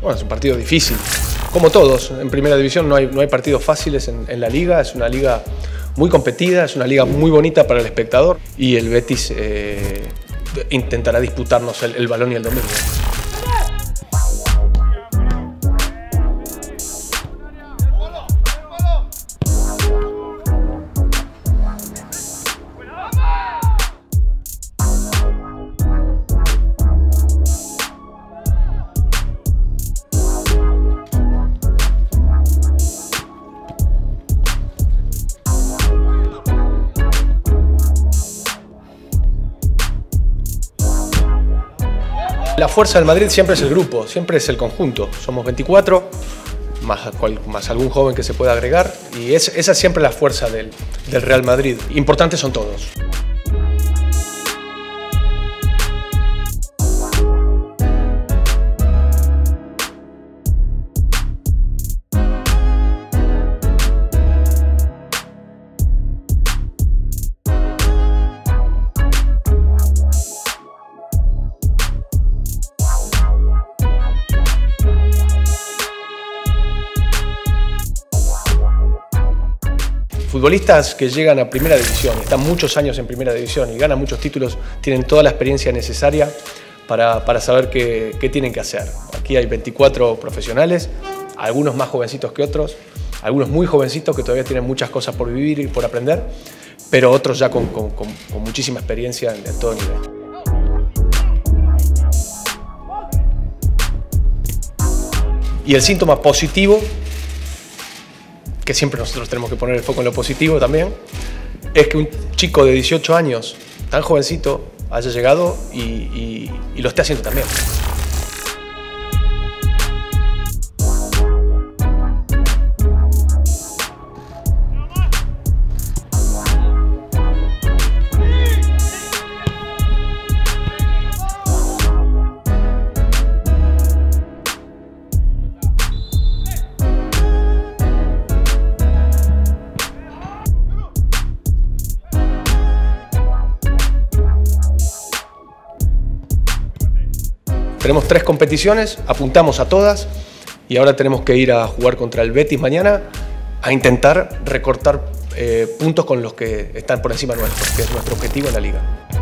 Bueno, es un partido difícil. Como todos, en primera división no hay, no hay partidos fáciles en, la liga, es una liga muy competida, es una liga muy bonita para el espectador y el Betis eh, intentará disputarnos el, el balón y el domingo. La fuerza del Madrid siempre es el grupo, siempre es el conjunto. Somos 24, más, algún joven que se pueda agregar, y es, esa es siempre la fuerza del, del Real Madrid. Importantes son todos. Futbolistas que llegan a primera división, están muchos años en primera división y ganan muchos títulos, tienen toda la experiencia necesaria para, para saber qué, qué, tienen que hacer. Aquí hay 24 profesionales, algunos más jovencitos que otros, algunos muy jovencitos que todavía tienen muchas cosas por vivir y por aprender, pero otros ya con, con, muchísima experiencia en, en todo nivel. Y el síntoma positivo que siempre nosotros tenemos que poner el foco en lo positivo también, es que un chico de 18 años, tan jovencito, haya llegado y, y, lo esté haciendo también. Tenemos tres competiciones, apuntamos a todas y ahora tenemos que ir a jugar contra el Betis mañana a intentar recortar eh, puntos con los que están por encima nuestro, que es nuestro objetivo en la liga.